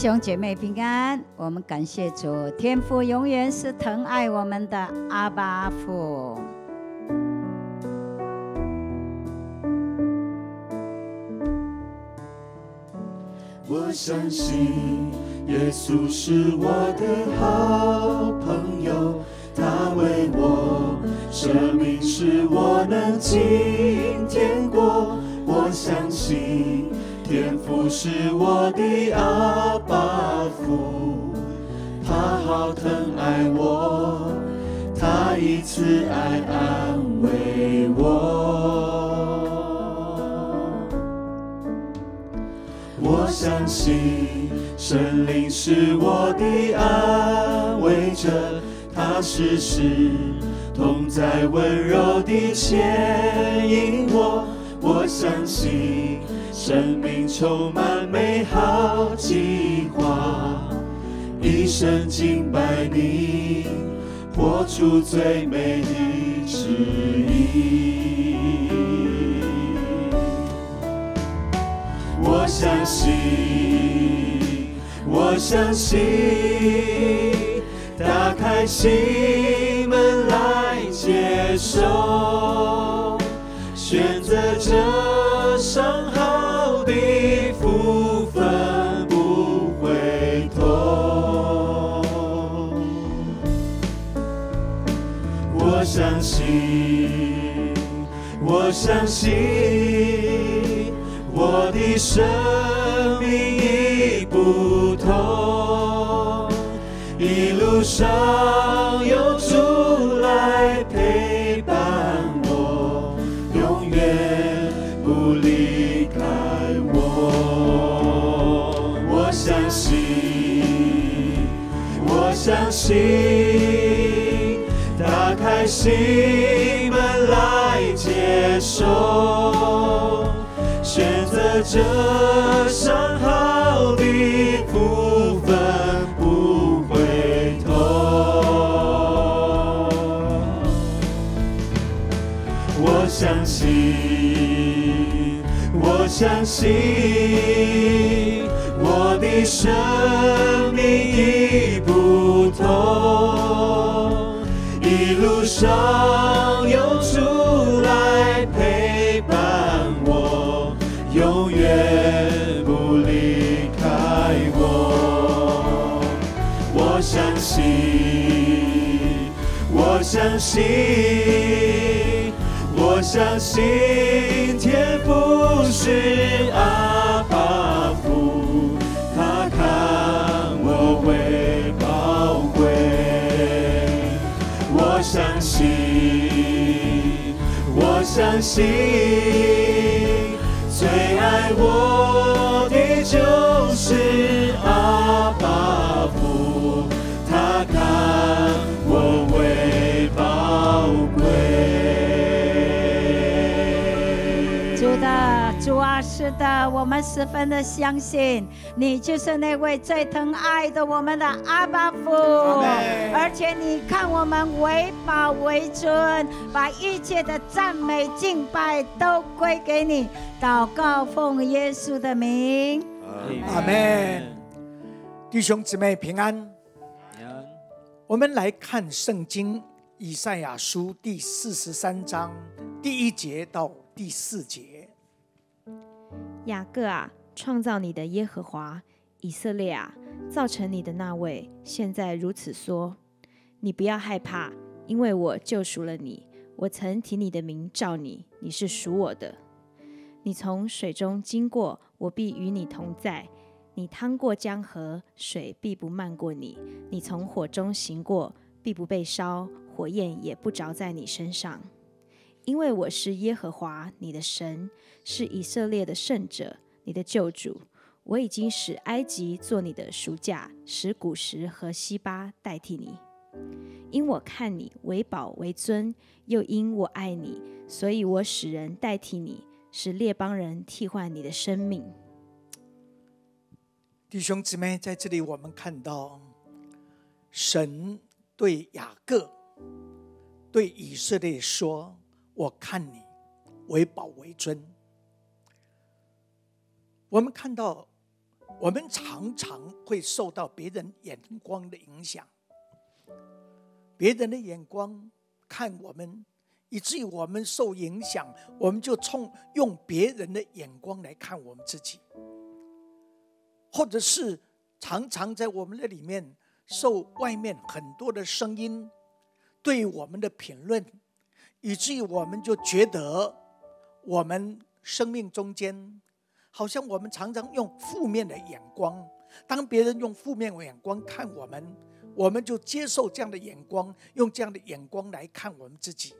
弟兄姐妹平安，我们感谢主，天父永远是疼爱我们的阿爸父。我相信耶稣是我的好朋友，他为我生命使我能进天国。我相信天父是我的阿爸父，他好疼爱我，他以慈爱安慰我。我相信神灵是我的安慰者，他时时同在，温柔地牵引我。我相信生命充满美好计划，一生敬拜你，活出最美的旨意。我相信，我相信，打开心门来接受，选择这上好的福分不回头。我相信，我相信。我的生命已不同，一路上有主来相信，打开心门来接受。选择这上好的福分不回头。我相信，我相信，我的生命已不同，一路上有主来陪伴我，永远不离开我。我相信，我相信，我相信天父是爱相信，最爱我的就是阿爸是的，我们十分的相信你就是那位最疼爱的我们的阿巴父，而且你看我们为宝为尊，把一切的赞美敬拜都归给你，祷告奉耶稣的名。阿门。弟兄姊妹平安。我们来看圣经以赛亚书第四十三章第一节到第四节。雅各啊，创造你的耶和华；以色列啊，造成你的那位，现在如此说：你不要害怕，因为我救赎了你。我曾提你的名召你，你是属我的。你从水中经过，我必与你同在；你趟过江河，水必不漫过你；你从火中行过，必不被烧，火焰也不着在你身上。因为我是耶和华你的神，是以色列的圣者，你的救主。我已经使埃及做你的赎价，使古时和西巴代替你。因我看你为宝为尊，又因我爱你，所以我使人代替你，使列邦人替换你的生命。弟兄姊妹，在这里我们看到神对雅各、对以色列说：“我看你为宝为尊。”我们看到我们常常会受到别人眼光的影响，别人的眼光看我们，以至于我们受影响，我们就冲用别人的眼光来看我们自己，或者是常常在我们的里面受外面很多的声音对我们的评论，以至于我们就觉得我们生命中间。好像我们常常用负面的眼光，当别人用负面眼光看我们，我们就接受这样的眼光，用这样的眼光来看我们自己。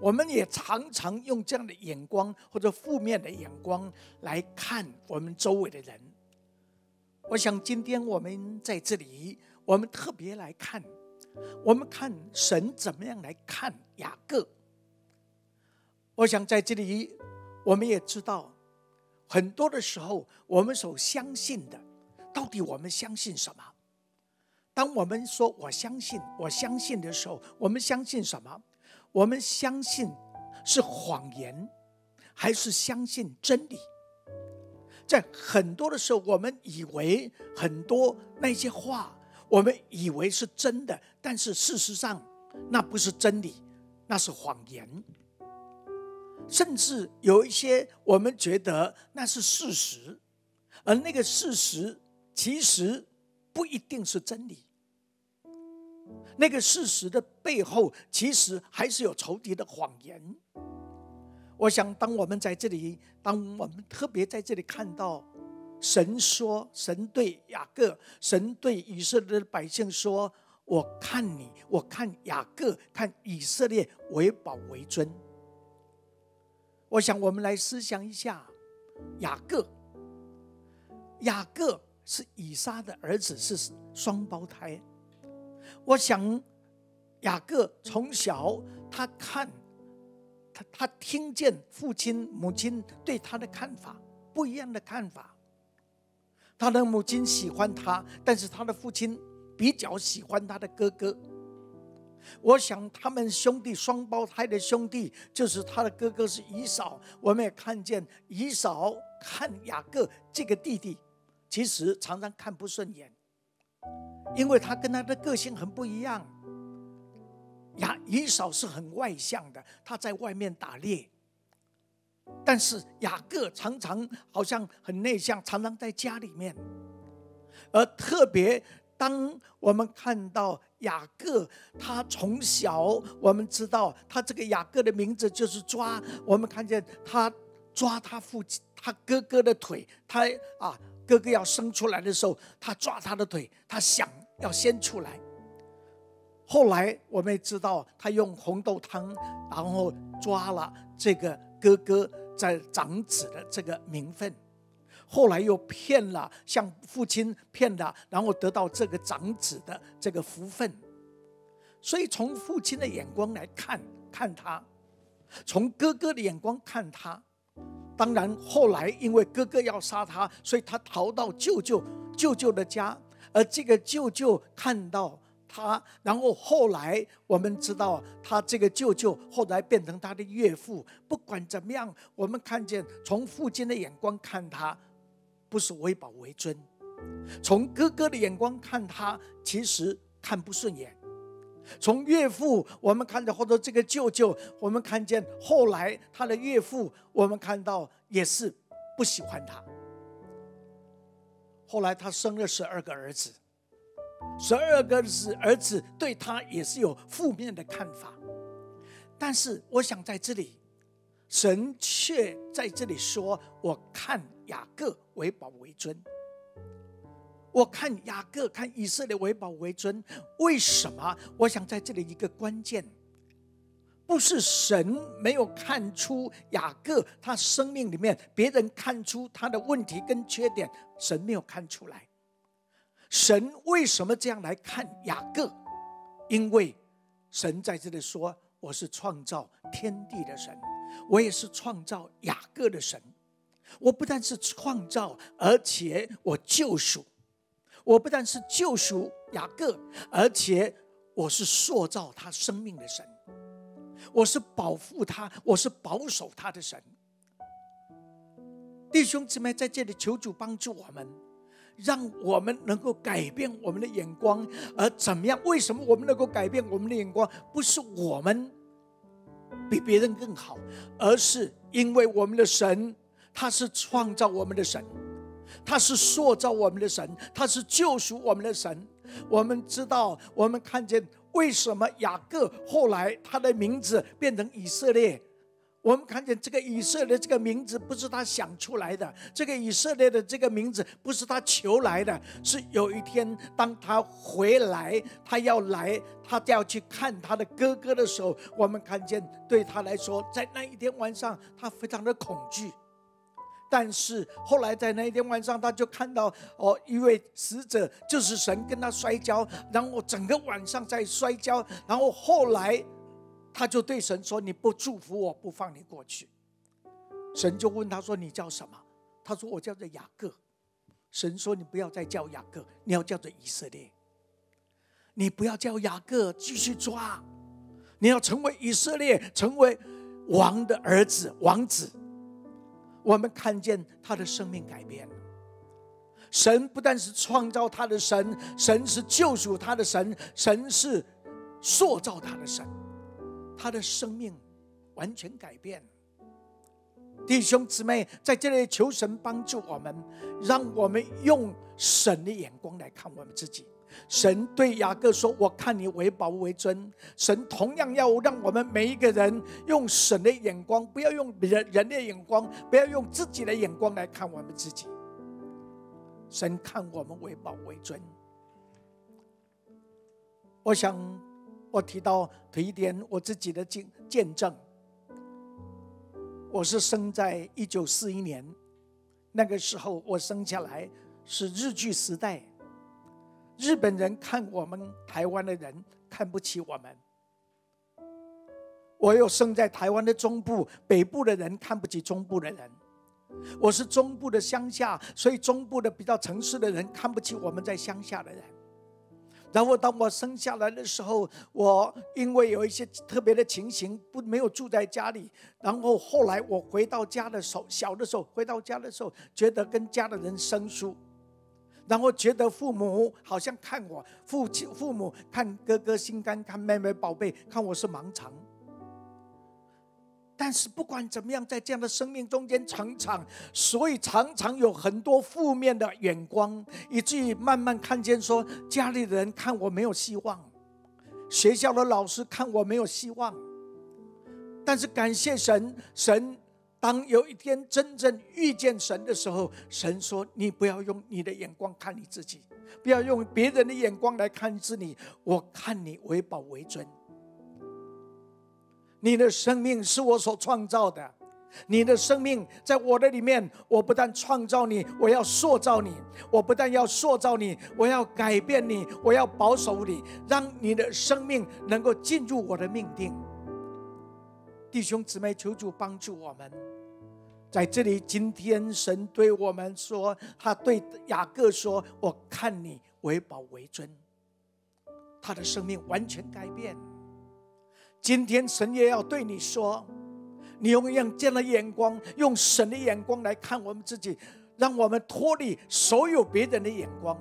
我们也常常用这样的眼光或者负面的眼光来看我们周围的人。我想今天我们在这里，我们特别来看，我们看神怎么样来看雅各。我想在这里，我们也知道。很多的时候，我们所相信的，到底我们相信什么？当我们说“我相信”，我相信的时候，我们相信什么？我们相信是谎言，还是相信真理？在很多的时候，我们以为很多那些话，我们以为是真的，但是事实上，那不是真理，那是谎言。甚至有一些我们觉得那是事实，而那个事实其实不一定是真理。那个事实的背后，其实还是有仇敌的谎言。我想，当我们在这里，当我们特别在这里看到神说，神对雅各，神对以色列的百姓说：“我看你，我看雅各，看以色列为宝为尊。”我想，我们来思想一下，雅各。雅各是以撒的儿子，是双胞胎。我想，雅各从小他看，他他听见父亲母亲对他的看法不一样的看法。他的母亲喜欢他，但是他的父亲比较喜欢他的哥哥。我想，他们兄弟双胞胎的兄弟，就是他的哥哥是以扫。我们也看见以扫看雅各这个弟弟，其实常常看不顺眼，因为他跟他的个性很不一样。雅以扫是很外向的，他在外面打猎；但是雅各常常好像很内向，常常在家里面，而特别。当我们看到雅各，他从小我们知道他这个雅各的名字就是抓。我们看见他抓他父亲、他哥哥的腿，他啊哥哥要生出来的时候，他抓他的腿，他想要先出来。后来我们也知道，他用红豆汤，然后抓了这个哥哥在长子的这个名分。后来又骗了，向父亲骗了，然后得到这个长子的这个福分。所以从父亲的眼光来看看他，从哥哥的眼光看他。当然后来因为哥哥要杀他，所以他逃到舅舅舅舅的家。而这个舅舅看到他，然后后来我们知道他这个舅舅后来变成他的岳父。不管怎么样，我们看见从父亲的眼光看他。不是为宝为尊，从哥哥的眼光看他，其实看不顺眼；从岳父，我们看到或者这个舅舅，我们看见后来他的岳父，我们看到也是不喜欢他。后来他生了十二个儿子，十二个是儿子对他也是有负面的看法。但是我想在这里，神却在这里说：“我看。”雅各为宝为尊，我看雅各看以色列为宝为尊，为什么？我想在这里一个关键，不是神没有看出雅各他生命里面别人看出他的问题跟缺点，神没有看出来。神为什么这样来看雅各？因为神在这里说：“我是创造天地的神，我也是创造雅各的神。”我不但是创造，而且我救赎；我不但是救赎雅各，而且我是塑造他生命的神，我是保护他，我是保守他的神。弟兄姊妹在这里求主帮助我们，让我们能够改变我们的眼光，而怎么样？为什么我们能够改变我们的眼光？不是我们比别人更好，而是因为我们的神，他是创造我们的神，他是塑造我们的神，他是救赎我们的神。我们知道，我们看见为什么雅各后来他的名字变成以色列。我们看见这个以色列这个名字不是他想出来的，这个以色列的这个名字不是他求来的，是有一天当他回来，他要来，他要去看他的哥哥的时候，我们看见对他来说，在那一天晚上他非常的恐惧，但是后来在那一天晚上，他就看到哦，一位使者就是神跟他摔跤，然后整个晚上在摔跤，然后后来。他就对神说：“你不祝福我，不放你过去。”神就问他说：“你叫什么？”他说：“我叫做雅各。”神说：“你不要再叫雅各，你要叫做以色列。你不要叫雅各，继续抓，你要成为以色列，成为王的儿子、王子。”我们看见他的生命改变了。神不但是创造他的神，神是救赎他的神，神是塑造他的神。他的生命完全改变，弟兄姊妹在这里求神帮助我们，让我们用神的眼光来看我们自己。神对雅各说：“我看你为宝为尊。”神同样要让我们每一个人用神的眼光，不要用人人的眼光，不要用自己的眼光来看我们自己。神看我们为宝为尊。我想。我提到提一点我自己的见见证。我是生在一九四一年，那个时候我生下来是日据时代，日本人看我们台湾的人看不起我们。我又生在台湾的中部，北部的人看不起中部的人。我是中部的乡下，所以中部的比较城市的人看不起我们在乡下的人。然后当我生下来的时候，我因为有一些特别的情形，不没有住在家里。然后后来我回到家的时候，小的时候回到家的时候，觉得跟家的人生疏，然后觉得父母好像看我，父亲父母看哥哥心肝，看妹妹宝贝，看我是盲肠。但是不管怎么样，在这样的生命中间成长，所以常常有很多负面的眼光，以至于慢慢看见说，家里的人看我没有希望，学校的老师看我没有希望。但是感谢神，神当有一天真正遇见神的时候，神说：“你不要用你的眼光看你自己，不要用别人的眼光来看自己，我看你为宝为尊。”你的生命是我所创造的，你的生命在我的里面。我不但创造你，我要塑造你；我不但要塑造你，我要改变你，我要保守你，让你的生命能够进入我的命定。弟兄姊妹，求主帮助我们。在这里，今天神对我们说，他对雅各说：“我看你为宝为尊。”他的生命完全改变。今天神也要对你说，你用用这样的眼光，用神的眼光来看我们自己，让我们脱离所有别人的眼光，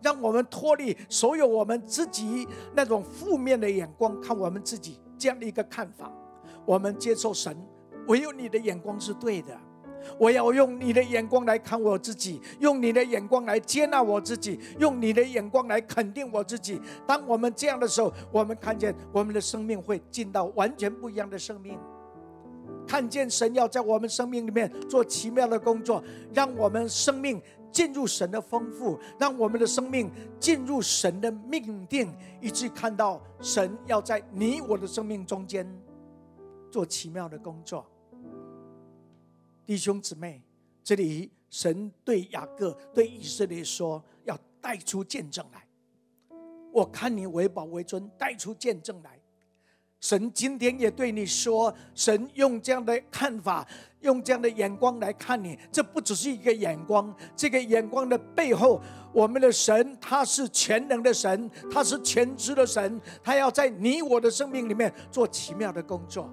让我们脱离所有我们自己那种负面的眼光看我们自己这样的一个看法。我们接受神，唯有你的眼光是对的。我要用你的眼光来看我自己，用你的眼光来接纳我自己，用你的眼光来肯定我自己。当我们这样的时候，我们看见我们的生命会进到完全不一样的生命，看见神要在我们生命里面做奇妙的工作，让我们生命进入神的丰富，让我们的生命进入神的命定，以致看到神要在你我的生命中间做奇妙的工作。弟兄姊妹，这里神对雅各、对以色列说：“要带出见证来。我看你为宝为尊，带出见证来。”神今天也对你说：“神用这样的看法，用这样的眼光来看你，这不只是一个眼光。这个眼光的背后，我们的神他是全能的神，他是全知的神，他要在你我的生命里面做奇妙的工作。”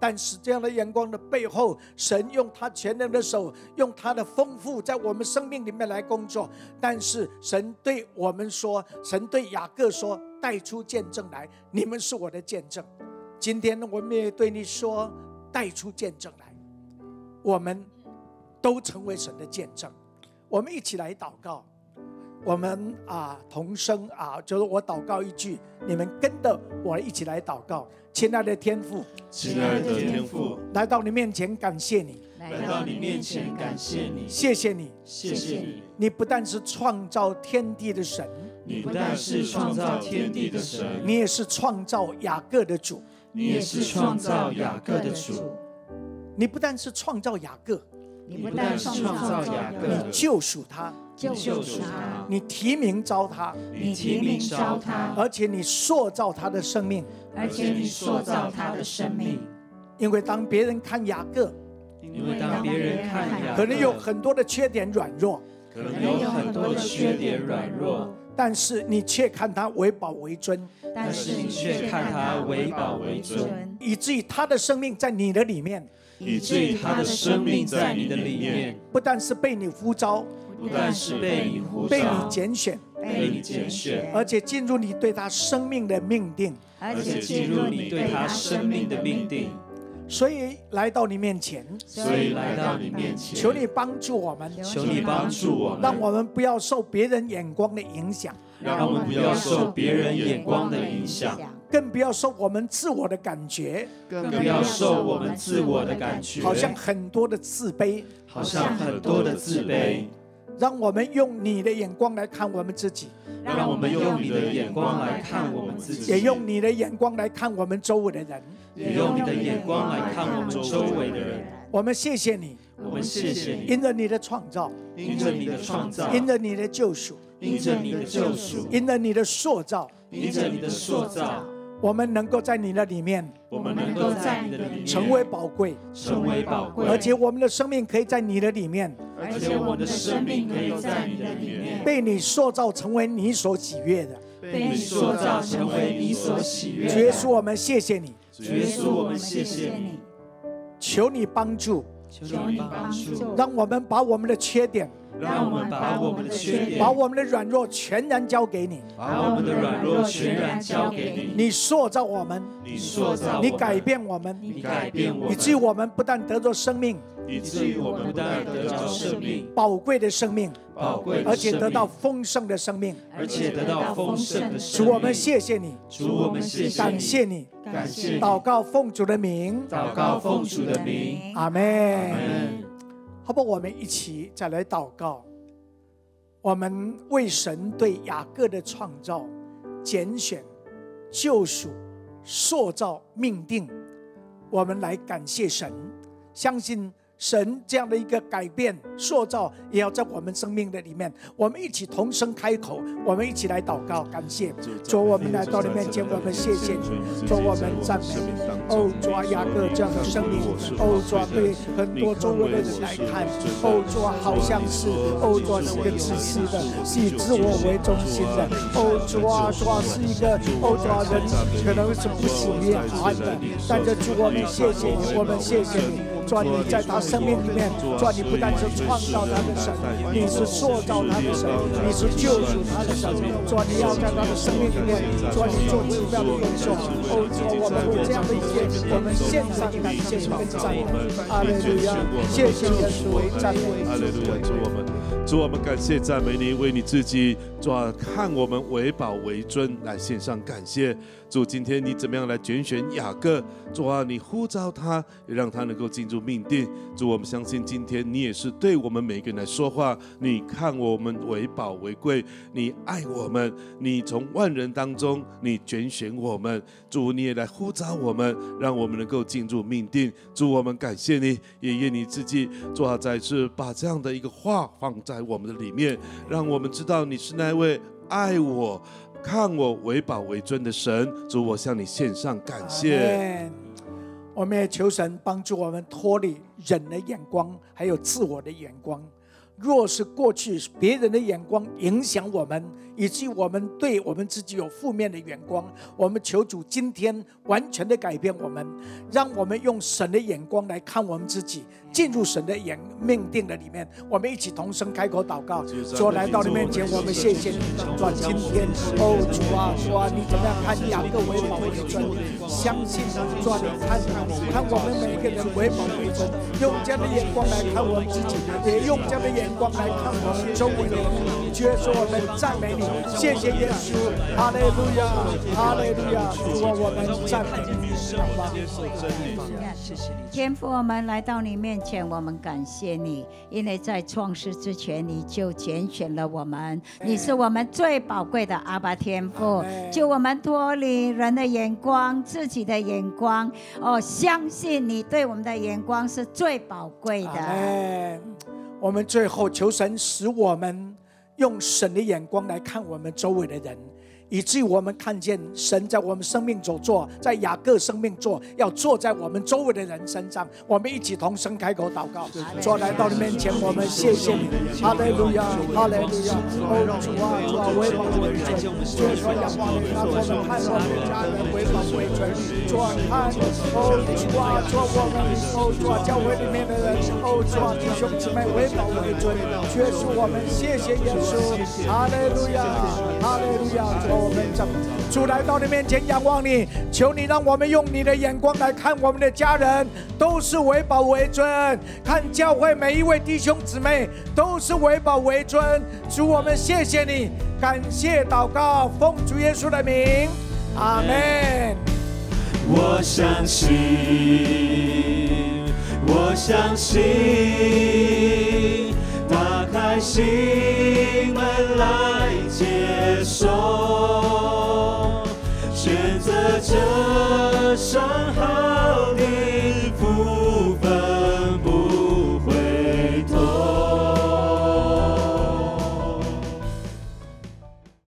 但是这样的眼光的背后，神用他全能的手，用他的丰富在我们生命里面来工作。但是神对我们说，神对雅各说：“带出见证来，你们是我的见证。”今天我们也对你说：“带出见证来，我们都成为神的见证。”我们一起来祷告。我们啊，同声啊，就是我祷告一句，你们跟着我一起来祷告。亲爱的天父，亲爱的天父，来到你面前感谢你，来到你面前感谢你，谢谢你，谢谢你。你不但是创造天地的神，你不但是创造天地的神，你也是创造雅各的主，你也是创造雅各的主。你不但是创造雅各，你不但创造雅各，你救赎他。救赎他，你提名招他，你提名招他，而且你塑造他的生命，而且你塑造他的生命。因为当别人看雅各，因为当别人看雅各，可能有很多的缺点软弱，可能有很多的缺点软弱，但是你却看他为宝为尊，但是你却看他为宝为尊，以至于他的生命在你的里面，以至于他的生命在你的里面，不但是被你呼召。不但是被你呼召，被你拣选，被你拣选，而且进入你对他生命的命定，而且进入你对他生命的命定。所以来到你面前，所以来到你面前，求你帮助我们，求你帮助我们，让我们不要受别人眼光的影响，让我们不要受别人眼光的影响，更不要受我们自我的感觉，更不要受我们自我的感觉，好像很多的自卑，好像很多的自卑。让我们用你的眼光来看我们自己，让我们用你的眼光来看我们自己，也用你的眼光来看我们周围的人，也用你的眼光来看我们周围的人。我们谢谢你，我们谢谢你，因着你的创造，因着你的创造，因着你的救赎，因着你的救赎，因着你的塑造，因着你的塑造。我们能够在你的里面，我们能够在你的里面成为宝贵，成为宝贵，而且我们的生命可以在你的里面，而且我们的生命可以在你的里面被你塑造成为你所喜悦的，被你塑造成为你所喜悦。耶稣，我们谢谢你，耶稣，我们谢谢你，求你帮助，求你帮助，让我们把我们的缺点。让我们把我们的缺点，把我们的软弱全然交给你，把我们的软弱全然交给你。你塑造我们，你塑造，你改变我们，你改变我们，以至于我们不但得着生命，以至于我们不但得着生命，宝贵的生命，宝贵，而且得到丰盛的生命，而且得到丰盛的生命。主，我们谢谢你，主，我们谢谢，感谢你，感谢。祷告奉主的名，祷告奉主的名，阿门。好不，我们一起再来祷告。我们为神对雅各的创造、拣选、救赎、塑造、命定，我们来感谢神，相信。神这样的一个改变、塑造，也要在我们生命的里面。我们一起同声开口，我们一起来祷告，感谢主。我们来到你面前，我们谢谢你，主我们赞美你。哦，主啊，雅各这样的生命，哦，主啊，对很多周围的人来看，哦，主啊，好像是，哦，主啊，是一个自私的，是以自我为中心的。哦，主啊，主啊，是一个，哦，主啊，人可能是不喜悦、安的。但是主，我们谢谢你，我们谢谢你。主，你在他生命里面，主，你不但是创造他的神，你是塑造他的神，你是救赎他的神。主，你要在他的生命里面，主，你做奇妙的工作。哦，主，我们为这样的一些，我们献上感谢跟赞美。阿门！谢谢耶稣，赞美。阿门！主，主我们感谢赞美你，为你自己，主看我们为宝为尊，来献上感谢。主，今天你怎么样来拣选雅各？主啊，你呼召他，让他能够进入命定。主，我们相信今天你也是对我们每个人来说话。你看我们为宝为贵，你爱我们，你从万人当中你拣选我们。主，你也来呼召我们，让我们能够进入命定。主，我们感谢你，也愿你自己做好再次把这样的一个话放在我们的里面，让我们知道你是那位爱我。看我为宝为尊的神，主我向你献上感谢。我们也求神帮助我们脱离人的眼光，还有自我的眼光。若是过去别人的眼光影响我们。以及我们对我们自己有负面的眼光，我们求主今天完全的改变我们，让我们用神的眼光来看我们自己，进入神的眼命定的里面。我们一起同声开口祷告，说来到你面前，我们谢谢你。主今天，哦主啊，主啊，你怎么样看雅各为宝为尊？相信主啊，你看看我们每一个人为宝为尊，用这样的眼光来看我们自己，也用这样的眼光来看我们周围的人。主说我们赞美你。谢谢耶稣，哈利路亚，哈利路亚，主啊，我们赞美你，谢谢你，天父，我们来到你面前，我们感谢你，因为在创世之前你就拣选了我们，你是我们最宝贵的阿爸天父，就我们脱离人的眼光，自己的眼光，哦，相信你对我们的眼光是最宝贵的。我们最后求神使我们。用神的眼光来看我们周围的人。以至于我们看见神在我们生命所做，在雅各生命做，要坐在我们周围的人身上。我们一起同声开口祷告，主来到你面前，我们谢谢你，哈利路亚，哈利路亚。哦，主啊，主啊，为宝为尊，主说仰望你，让我们看我们家人为宝为尊。主啊，看，哦，主啊，主我们，哦，主啊，教会里面的人，哦，主啊，弟兄姊妹为宝为尊，确实我们谢谢耶稣，哈利路亚，哈利路亚，主。我们主来到你面前仰望你，求你让我们用你的眼光来看我们的家人，都是为宝为尊；看教会每一位弟兄姊妹，都是为宝为尊。主，我们谢谢你，感谢祷告，奉主耶稣的名，阿门。我相信，我相信。打开心门来接受，选择这山好的。